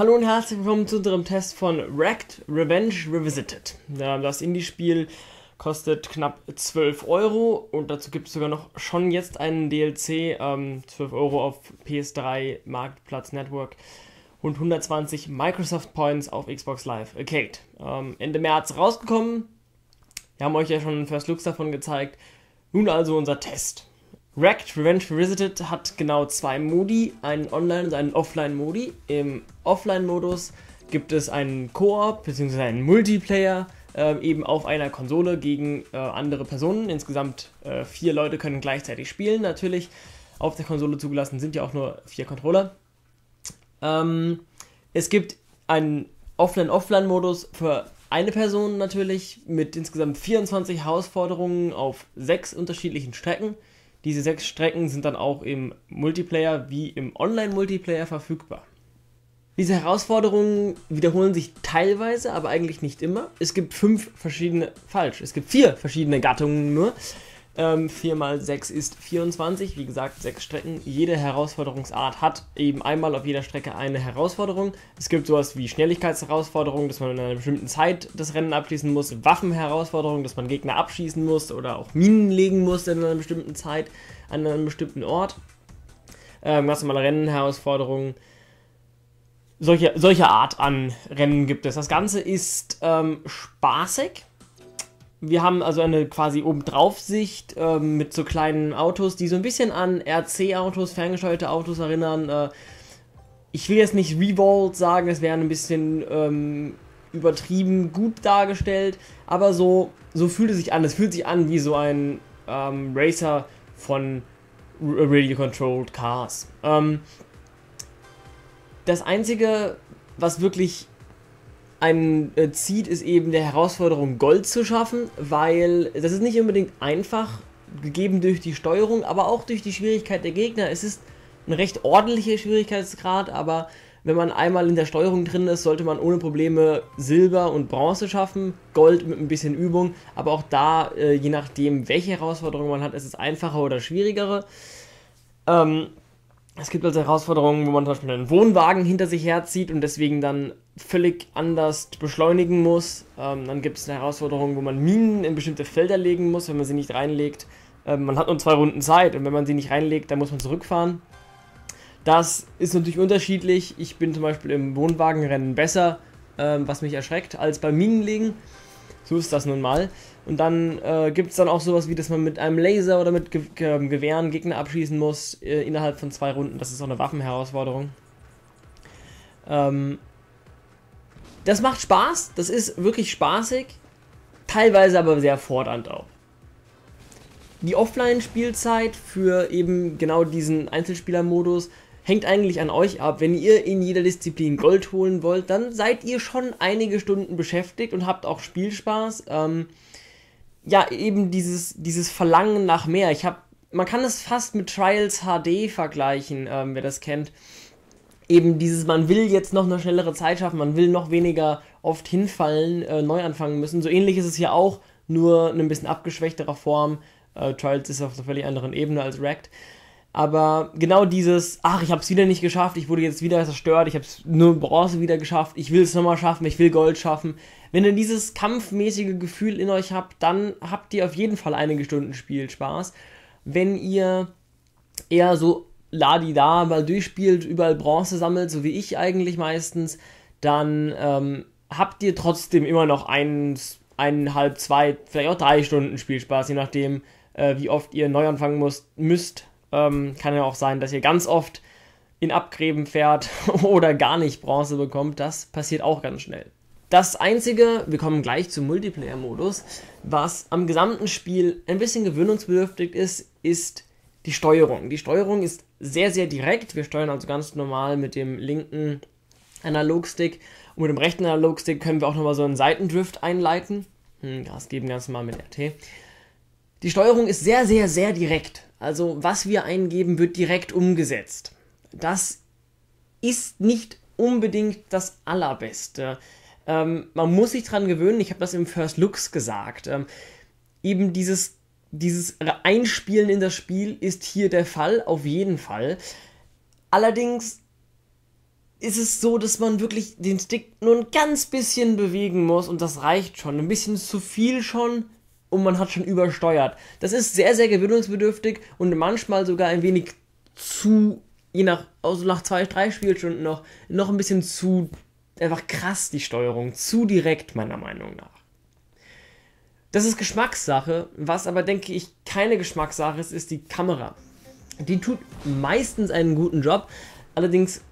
Hallo und herzlich willkommen zu unserem Test von Wrecked Revenge Revisited. Das Indie-Spiel kostet knapp 12 Euro und dazu gibt es sogar noch schon jetzt einen DLC, ähm, 12 Euro auf PS3 Marktplatz Network und 120 Microsoft Points auf Xbox Live Arcade. Ähm, Ende März rausgekommen. Wir haben euch ja schon einen First Looks davon gezeigt. Nun also unser Test. Wrecked Revenge Revisited hat genau zwei Modi, einen Online- und einen Offline-Modi. Im Offline-Modus gibt es einen Koop bzw. einen Multiplayer, äh, eben auf einer Konsole gegen äh, andere Personen. Insgesamt äh, vier Leute können gleichzeitig spielen. Natürlich auf der Konsole zugelassen sind ja auch nur vier Controller. Ähm, es gibt einen Offline-Offline-Modus für eine Person natürlich mit insgesamt 24 Herausforderungen auf sechs unterschiedlichen Strecken. Diese sechs Strecken sind dann auch im Multiplayer wie im Online-Multiplayer verfügbar. Diese Herausforderungen wiederholen sich teilweise, aber eigentlich nicht immer. Es gibt fünf verschiedene, falsch, es gibt vier verschiedene Gattungen nur. Ähm, 4 mal 6 ist 24, wie gesagt, sechs Strecken. Jede Herausforderungsart hat eben einmal auf jeder Strecke eine Herausforderung. Es gibt sowas wie Schnelligkeitsherausforderungen, dass man in einer bestimmten Zeit das Rennen abschließen muss, Waffenherausforderungen, dass man Gegner abschießen muss oder auch Minen legen muss in einer bestimmten Zeit an einem bestimmten Ort. Ähm, ganz normale Rennenherausforderungen. Solche, solche Art an Rennen gibt es. Das Ganze ist ähm, spaßig wir haben also eine quasi Obendrauf-Sicht ähm, mit so kleinen Autos, die so ein bisschen an RC-Autos, ferngesteuerte Autos erinnern. Äh, ich will jetzt nicht Revolt sagen, es wäre ein bisschen ähm, übertrieben gut dargestellt, aber so, so fühlt es sich an. Es fühlt sich an wie so ein ähm, Racer von Radio-Controlled Cars. Ähm, das Einzige, was wirklich einen äh, zieht, ist eben der Herausforderung, Gold zu schaffen, weil das ist nicht unbedingt einfach, gegeben durch die Steuerung, aber auch durch die Schwierigkeit der Gegner. Es ist ein recht ordentlicher Schwierigkeitsgrad, aber wenn man einmal in der Steuerung drin ist, sollte man ohne Probleme Silber und Bronze schaffen, Gold mit ein bisschen Übung, aber auch da, äh, je nachdem, welche Herausforderung man hat, ist es einfacher oder schwieriger. Ähm, es gibt also Herausforderungen, wo man zum Beispiel einen Wohnwagen hinter sich herzieht und deswegen dann völlig anders beschleunigen muss. Ähm, dann gibt es eine Herausforderung, wo man Minen in bestimmte Felder legen muss, wenn man sie nicht reinlegt. Ähm, man hat nur zwei Runden Zeit und wenn man sie nicht reinlegt, dann muss man zurückfahren. Das ist natürlich unterschiedlich. Ich bin zum Beispiel im Wohnwagenrennen besser, ähm, was mich erschreckt, als beim Minenlegen. So ist das nun mal. Und dann äh, gibt es dann auch sowas wie, dass man mit einem Laser oder mit Ge Ge Gewehren Gegner abschießen muss äh, innerhalb von zwei Runden. Das ist auch eine Waffenherausforderung. Ähm, das macht Spaß, das ist wirklich spaßig, teilweise aber sehr fordernd auch. Die Offline-Spielzeit für eben genau diesen Einzelspieler-Modus hängt eigentlich an euch ab. Wenn ihr in jeder Disziplin Gold holen wollt, dann seid ihr schon einige Stunden beschäftigt und habt auch Spielspaß. Ähm, ja, eben dieses, dieses Verlangen nach mehr. Ich habe, man kann es fast mit Trials HD vergleichen, ähm, wer das kennt eben dieses, man will jetzt noch eine schnellere Zeit schaffen, man will noch weniger oft hinfallen, äh, neu anfangen müssen. So ähnlich ist es hier auch, nur in ein bisschen abgeschwächterer Form. Äh, Trials ist auf einer völlig anderen Ebene als Wrecked. Aber genau dieses, ach, ich habe es wieder nicht geschafft, ich wurde jetzt wieder zerstört, ich habe es nur Bronze wieder geschafft, ich will es nochmal schaffen, ich will Gold schaffen. Wenn ihr dieses kampfmäßige Gefühl in euch habt, dann habt ihr auf jeden Fall einige Stunden Spielspaß. Wenn ihr eher so Ladi da mal durchspielt, überall Bronze sammelt, so wie ich eigentlich meistens, dann ähm, habt ihr trotzdem immer noch eins, eineinhalb, zwei, vielleicht auch drei Stunden Spielspaß, je nachdem, äh, wie oft ihr neu anfangen muss, müsst. Ähm, kann ja auch sein, dass ihr ganz oft in Abgräben fährt oder gar nicht Bronze bekommt. Das passiert auch ganz schnell. Das einzige, wir kommen gleich zum Multiplayer-Modus, was am gesamten Spiel ein bisschen gewöhnungsbedürftig ist, ist die Steuerung. Die Steuerung ist sehr, sehr direkt. Wir steuern also ganz normal mit dem linken Analogstick und mit dem rechten Analogstick können wir auch nochmal so einen Seitendrift einleiten. Hm, Gas geben ganz normal mit RT. Die Steuerung ist sehr, sehr, sehr direkt. Also was wir eingeben, wird direkt umgesetzt. Das ist nicht unbedingt das Allerbeste. Ähm, man muss sich dran gewöhnen, ich habe das im First Looks gesagt. Ähm, eben dieses dieses Einspielen in das Spiel ist hier der Fall, auf jeden Fall. Allerdings ist es so, dass man wirklich den Stick nur ein ganz bisschen bewegen muss und das reicht schon. Ein bisschen zu viel schon und man hat schon übersteuert. Das ist sehr, sehr gewöhnungsbedürftig und manchmal sogar ein wenig zu, je nach, also nach zwei, drei Spielstunden noch, noch ein bisschen zu, einfach krass die Steuerung. Zu direkt, meiner Meinung nach. Das ist Geschmackssache. Was aber, denke ich, keine Geschmackssache ist, ist die Kamera. Die tut meistens einen guten Job. Allerdings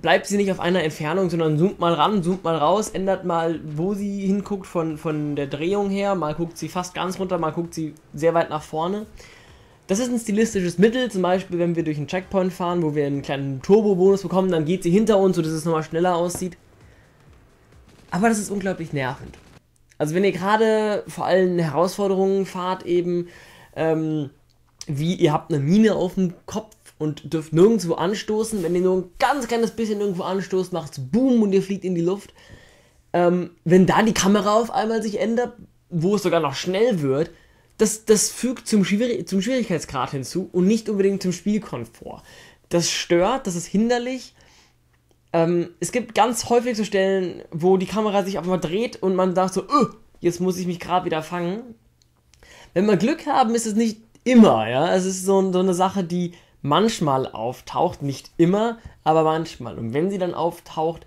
bleibt sie nicht auf einer Entfernung, sondern zoomt mal ran, zoomt mal raus, ändert mal, wo sie hinguckt von, von der Drehung her. Mal guckt sie fast ganz runter, mal guckt sie sehr weit nach vorne. Das ist ein stilistisches Mittel, zum Beispiel, wenn wir durch einen Checkpoint fahren, wo wir einen kleinen Turbo-Bonus bekommen, dann geht sie hinter uns, sodass es nochmal schneller aussieht. Aber das ist unglaublich nervend. Also wenn ihr gerade vor allem Herausforderungen fahrt, eben ähm, wie ihr habt eine Mine auf dem Kopf und dürft nirgendwo anstoßen. Wenn ihr nur ein ganz kleines bisschen irgendwo anstoßt, macht es Boom und ihr fliegt in die Luft. Ähm, wenn da die Kamera auf einmal sich ändert, wo es sogar noch schnell wird, das, das fügt zum, Schwierig zum Schwierigkeitsgrad hinzu und nicht unbedingt zum Spielkomfort. Das stört, das ist hinderlich ähm, es gibt ganz häufig so Stellen, wo die Kamera sich auf einmal dreht und man sagt so, öh, jetzt muss ich mich gerade wieder fangen. Wenn wir Glück haben, ist es nicht immer, ja. Es ist so, so eine Sache, die manchmal auftaucht, nicht immer, aber manchmal. Und wenn sie dann auftaucht,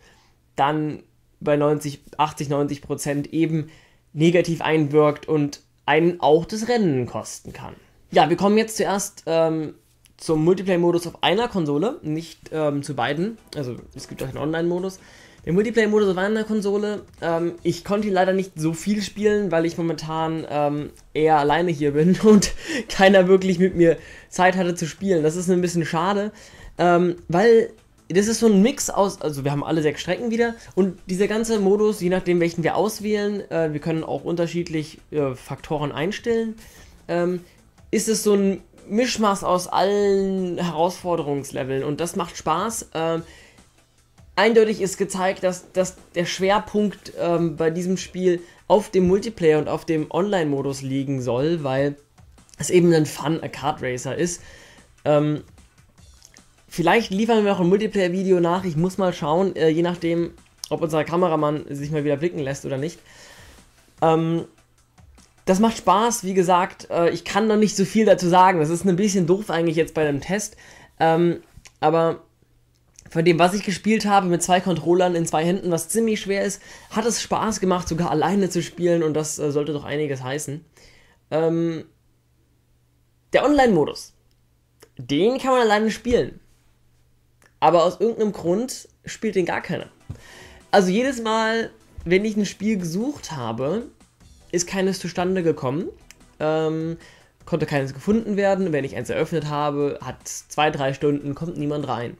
dann bei 90, 80, 90 Prozent eben negativ einwirkt und einen auch das Rennen kosten kann. Ja, wir kommen jetzt zuerst ähm, zum Multiplayer-Modus auf einer Konsole, nicht ähm, zu beiden. Also es gibt auch einen Online-Modus. Der Multiplayer-Modus auf einer Konsole, ähm, ich konnte ihn leider nicht so viel spielen, weil ich momentan ähm, eher alleine hier bin und keiner wirklich mit mir Zeit hatte zu spielen. Das ist ein bisschen schade, ähm, weil das ist so ein Mix aus, also wir haben alle sechs Strecken wieder und dieser ganze Modus, je nachdem welchen wir auswählen, äh, wir können auch unterschiedlich äh, Faktoren einstellen, ähm, ist es so ein Mischmaß aus allen Herausforderungsleveln und das macht Spaß. Ähm, eindeutig ist gezeigt, dass, dass der Schwerpunkt ähm, bei diesem Spiel auf dem Multiplayer und auf dem Online-Modus liegen soll, weil es eben ein Fun-Card-Racer ist. Ähm, vielleicht liefern wir auch ein Multiplayer-Video nach. Ich muss mal schauen, äh, je nachdem, ob unser Kameramann sich mal wieder blicken lässt oder nicht. Ähm, das macht Spaß, wie gesagt. Äh, ich kann noch nicht so viel dazu sagen. Das ist ein bisschen doof eigentlich jetzt bei einem Test. Ähm, aber von dem, was ich gespielt habe, mit zwei Controllern in zwei Händen, was ziemlich schwer ist, hat es Spaß gemacht, sogar alleine zu spielen und das äh, sollte doch einiges heißen. Ähm, der Online-Modus, den kann man alleine spielen. Aber aus irgendeinem Grund spielt den gar keiner. Also jedes Mal, wenn ich ein Spiel gesucht habe, ist keines zustande gekommen. Ähm, konnte keines gefunden werden. Wenn ich eins eröffnet habe, hat zwei, drei Stunden, kommt niemand rein.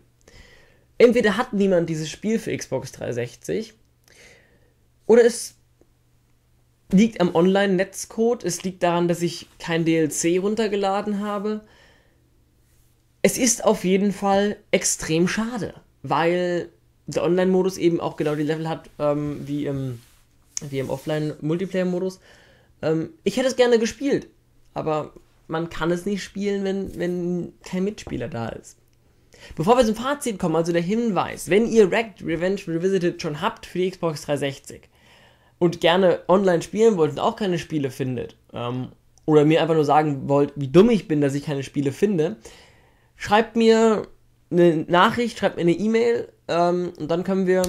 Entweder hat niemand dieses Spiel für Xbox 360 oder es liegt am Online-Netzcode, es liegt daran, dass ich kein DLC runtergeladen habe. Es ist auf jeden Fall extrem schade, weil der Online-Modus eben auch genau die Level hat ähm, wie im wie im Offline-Multiplayer-Modus. Ähm, ich hätte es gerne gespielt, aber man kann es nicht spielen, wenn, wenn kein Mitspieler da ist. Bevor wir zum Fazit kommen, also der Hinweis, wenn ihr Wrecked Revenge Revisited schon habt für die Xbox 360 und gerne online spielen wollt und auch keine Spiele findet, ähm, oder mir einfach nur sagen wollt, wie dumm ich bin, dass ich keine Spiele finde, schreibt mir eine Nachricht, schreibt mir eine E-Mail ähm, und dann können wir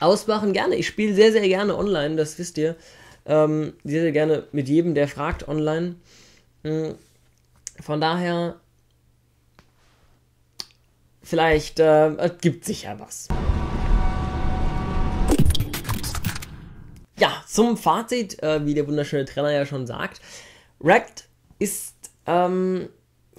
Ausmachen gerne. Ich spiele sehr, sehr gerne online, das wisst ihr. Ähm, sehr, sehr gerne mit jedem, der fragt online. Mhm. Von daher, vielleicht äh, gibt sich ja was. Ja, zum Fazit, äh, wie der wunderschöne Trainer ja schon sagt. Wrecked ist, ähm,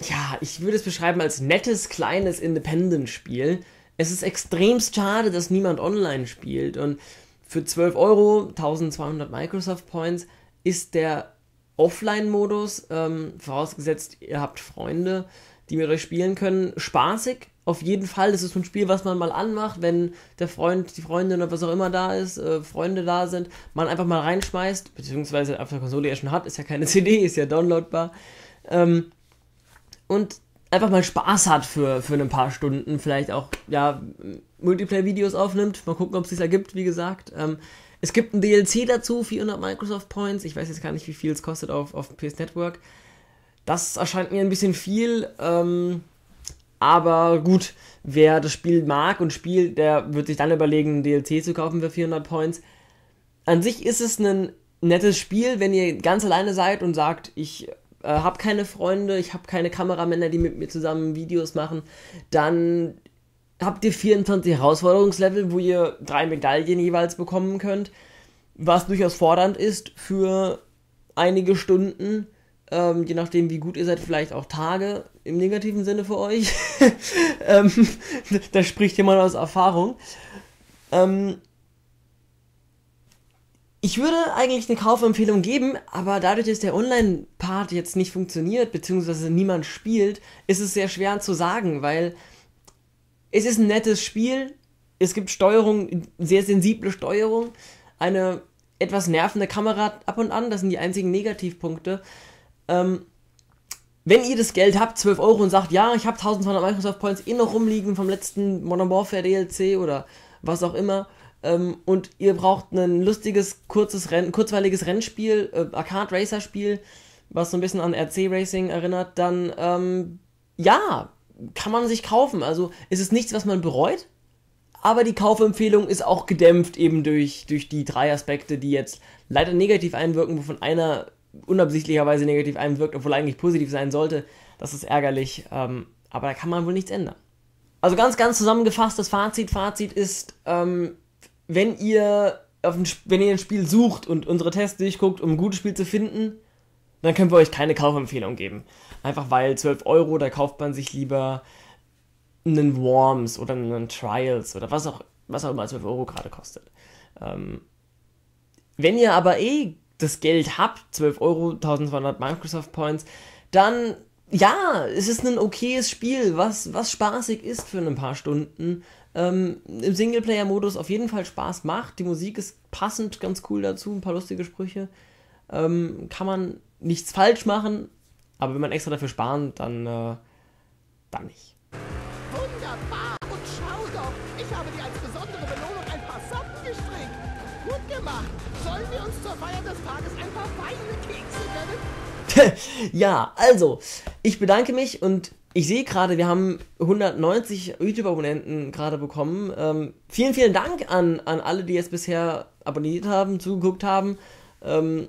ja, ich würde es beschreiben als nettes, kleines Independent-Spiel es ist extremst schade, dass niemand online spielt. Und für 12 Euro, 1200 Microsoft Points, ist der Offline-Modus, ähm, vorausgesetzt ihr habt Freunde, die mit euch spielen können, spaßig. Auf jeden Fall, das ist ein Spiel, was man mal anmacht, wenn der Freund, die Freundin oder was auch immer da ist, äh, Freunde da sind, man einfach mal reinschmeißt, beziehungsweise auf der Konsole ja schon hat, ist ja keine CD, ist ja downloadbar. Ähm, und einfach mal Spaß hat für, für ein paar Stunden, vielleicht auch ja, Multiplayer-Videos aufnimmt. Mal gucken, ob es sich ergibt, wie gesagt. Ähm, es gibt ein DLC dazu, 400 Microsoft Points. Ich weiß jetzt gar nicht, wie viel es kostet auf, auf PS Network. Das erscheint mir ein bisschen viel. Ähm, aber gut, wer das Spiel mag und spielt, der wird sich dann überlegen, ein DLC zu kaufen für 400 Points. An sich ist es ein nettes Spiel, wenn ihr ganz alleine seid und sagt, ich äh, habe keine Freunde, ich habe keine Kameramänner, die mit mir zusammen Videos machen, dann habt ihr 24 Herausforderungslevel, wo ihr drei Medaillen jeweils bekommen könnt, was durchaus fordernd ist für einige Stunden, ähm, je nachdem wie gut ihr seid, vielleicht auch Tage im negativen Sinne für euch. ähm, da spricht jemand aus Erfahrung. Ähm, ich würde eigentlich eine Kaufempfehlung geben, aber dadurch, dass der Online-Part jetzt nicht funktioniert, beziehungsweise niemand spielt, ist es sehr schwer zu sagen, weil es ist ein nettes Spiel, es gibt Steuerung, sehr sensible Steuerung, eine etwas nervende Kamera ab und an, das sind die einzigen Negativpunkte. Ähm, wenn ihr das Geld habt, 12 Euro und sagt, ja, ich habe 1200 Microsoft Points eh noch rumliegen vom letzten Modern Warfare DLC oder was auch immer, ähm, und ihr braucht ein lustiges, kurzes Renn, kurzweiliges Rennspiel, äh, Arcade-Racer-Spiel, was so ein bisschen an RC-Racing erinnert, dann ähm, ja, kann man sich kaufen. Also ist es nichts, was man bereut, aber die Kaufempfehlung ist auch gedämpft eben durch, durch die drei Aspekte, die jetzt leider negativ einwirken, wovon einer unabsichtlicherweise negativ einwirkt, obwohl eigentlich positiv sein sollte. Das ist ärgerlich, ähm, aber da kann man wohl nichts ändern. Also ganz, ganz zusammengefasst, das Fazit, Fazit ist, ähm, wenn ihr auf ein, wenn ihr ein Spiel sucht und unsere Tests durchguckt, um ein gutes Spiel zu finden, dann können wir euch keine Kaufempfehlung geben. Einfach weil 12 Euro, da kauft man sich lieber einen Worms oder einen Trials oder was auch, was auch immer 12 Euro gerade kostet. Ähm, wenn ihr aber eh das Geld habt, 12 Euro, 1200 Microsoft Points, dann ja, es ist ein okayes Spiel, was, was spaßig ist für ein paar Stunden ähm, im Singleplayer-Modus auf jeden Fall Spaß macht. Die Musik ist passend, ganz cool dazu, ein paar lustige Sprüche. Ähm, kann man nichts falsch machen, aber wenn man extra dafür sparen, dann, äh, dann nicht. ja, also, ich bedanke mich und ich sehe gerade, wir haben 190 YouTube-Abonnenten gerade bekommen. Ähm, vielen, vielen Dank an, an alle, die jetzt bisher abonniert haben, zugeguckt haben. Ähm,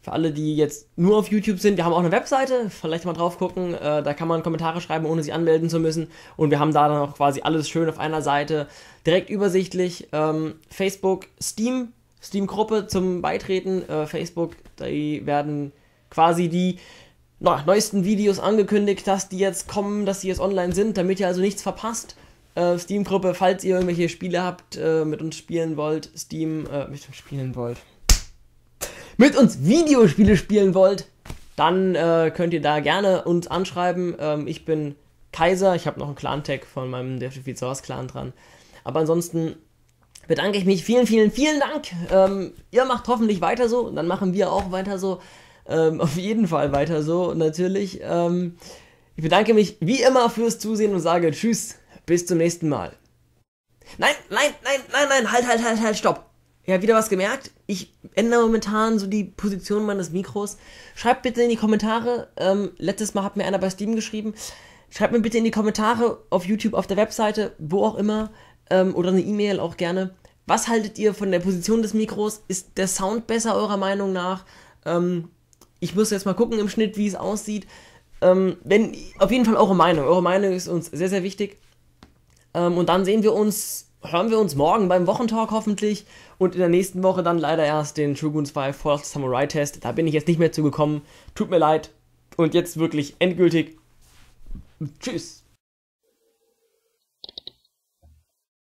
für alle, die jetzt nur auf YouTube sind, wir haben auch eine Webseite, vielleicht mal drauf gucken. Äh, da kann man Kommentare schreiben, ohne sich anmelden zu müssen. Und wir haben da dann auch quasi alles schön auf einer Seite, direkt übersichtlich. Ähm, Facebook, Steam, Steam-Gruppe zum Beitreten. Äh, Facebook, die werden quasi die na, neuesten Videos angekündigt, dass die jetzt kommen, dass die jetzt online sind, damit ihr also nichts verpasst. Äh, Steam-Gruppe, falls ihr irgendwelche Spiele habt, äh, mit uns spielen wollt, Steam, äh, mit uns spielen wollt, mit uns Videospiele spielen wollt, dann äh, könnt ihr da gerne uns anschreiben. Ähm, ich bin Kaiser, ich habe noch einen Clan-Tag von meinem Definitive Source Clan dran. Aber ansonsten bedanke ich mich. Vielen, vielen, vielen Dank. Ähm, ihr macht hoffentlich weiter so und dann machen wir auch weiter so. Ähm, auf jeden Fall weiter so, natürlich. Ähm, ich bedanke mich wie immer fürs Zusehen und sage Tschüss, bis zum nächsten Mal. Nein, nein, nein, nein, nein, halt, halt, halt, halt, stopp. Ihr habt wieder was gemerkt? Ich ändere momentan so die Position meines Mikros. Schreibt bitte in die Kommentare. Ähm, letztes Mal hat mir einer bei Steam geschrieben. Schreibt mir bitte in die Kommentare auf YouTube, auf der Webseite, wo auch immer, ähm, oder eine E-Mail auch gerne. Was haltet ihr von der Position des Mikros? Ist der Sound besser eurer Meinung nach? Ähm, ich muss jetzt mal gucken im Schnitt, wie es aussieht. Ähm, wenn, auf jeden Fall eure Meinung. Eure Meinung ist uns sehr, sehr wichtig. Ähm, und dann sehen wir uns, hören wir uns morgen beim Wochentalk hoffentlich. Und in der nächsten Woche dann leider erst den Shogun 2 Fourth Samurai Test. Da bin ich jetzt nicht mehr zugekommen. Tut mir leid. Und jetzt wirklich endgültig. Tschüss.